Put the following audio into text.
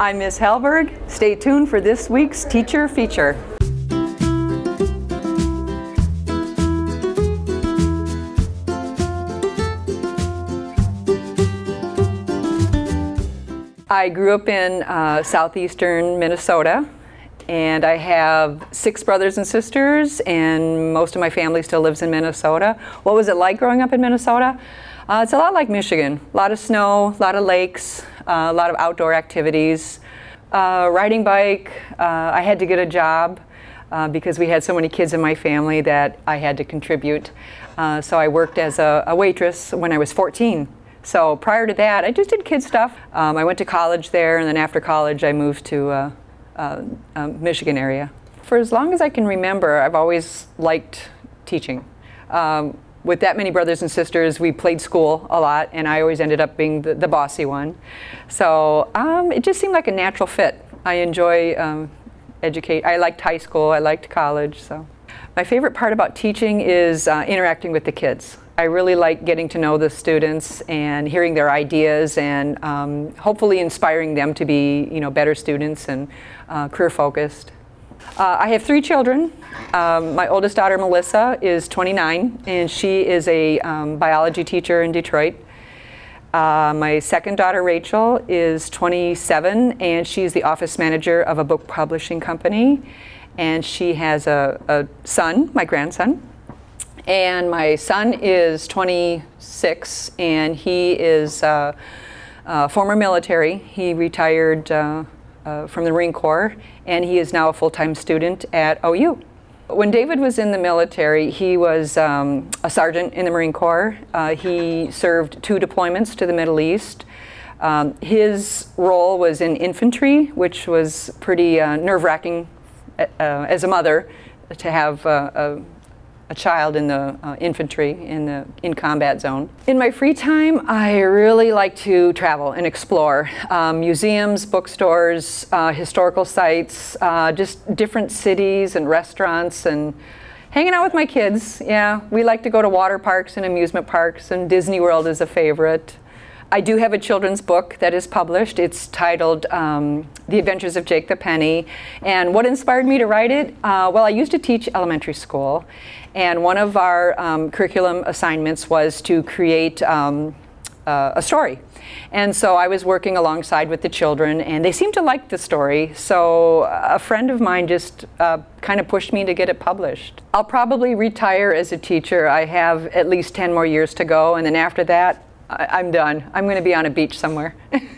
I'm Ms. Helberg. Stay tuned for this week's Teacher Feature. I grew up in uh, southeastern Minnesota and I have six brothers and sisters and most of my family still lives in Minnesota. What was it like growing up in Minnesota? Uh, it's a lot like Michigan. A lot of snow, a lot of lakes, a lot of outdoor activities. Uh, riding bike, uh, I had to get a job uh, because we had so many kids in my family that I had to contribute. Uh, so I worked as a, a waitress when I was 14 so prior to that, I just did kid stuff. Um, I went to college there, and then after college, I moved to uh, uh, Michigan area. For as long as I can remember, I've always liked teaching. Um, with that many brothers and sisters, we played school a lot, and I always ended up being the, the bossy one. So um, it just seemed like a natural fit. I enjoy um, educate. I liked high school. I liked college. So my favorite part about teaching is uh, interacting with the kids. I really like getting to know the students and hearing their ideas and um, hopefully inspiring them to be you know, better students and uh, career focused. Uh, I have three children. Um, my oldest daughter, Melissa, is 29, and she is a um, biology teacher in Detroit. Uh, my second daughter, Rachel, is 27, and she's the office manager of a book publishing company. And she has a, a son, my grandson, and my son is 26, and he is uh, uh, former military. He retired uh, uh, from the Marine Corps, and he is now a full-time student at OU. When David was in the military, he was um, a sergeant in the Marine Corps. Uh, he served two deployments to the Middle East. Um, his role was in infantry, which was pretty uh, nerve-wracking uh, as a mother to have a a child in the uh, infantry in the in combat zone. In my free time, I really like to travel and explore um, museums, bookstores, uh, historical sites, uh, just different cities and restaurants and hanging out with my kids. Yeah, we like to go to water parks and amusement parks and Disney World is a favorite. I do have a children's book that is published. It's titled um, The Adventures of Jake the Penny. And what inspired me to write it? Uh, well, I used to teach elementary school, and one of our um, curriculum assignments was to create um, uh, a story. And so I was working alongside with the children, and they seemed to like the story. So a friend of mine just uh, kind of pushed me to get it published. I'll probably retire as a teacher. I have at least 10 more years to go, and then after that, I, am done. I'm going to be on a beach somewhere.